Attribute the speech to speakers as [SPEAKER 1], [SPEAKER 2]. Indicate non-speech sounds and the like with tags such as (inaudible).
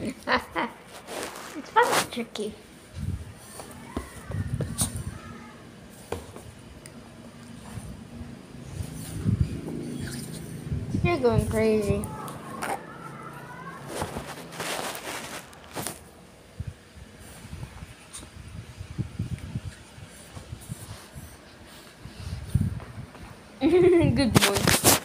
[SPEAKER 1] (laughs) it's fun and tricky. You're going crazy. (laughs) Good boy.